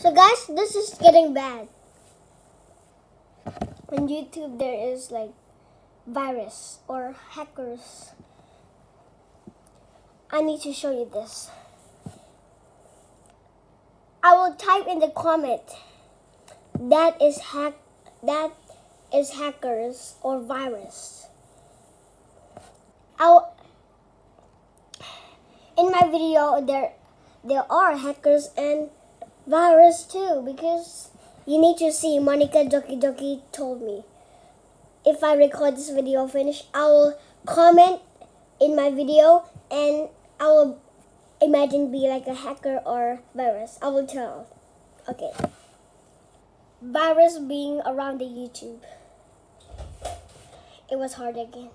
So guys, this is getting bad. On YouTube there is like virus or hackers. I need to show you this. I will type in the comment that is hack that is hackers or virus. I'll in my video there there are hackers and virus too because you need to see Monika Doki Doki told me. If I record this video finish, I will comment in my video and I will imagine be like a hacker or virus. I will tell. Okay. Virus being around the YouTube. It was hard again.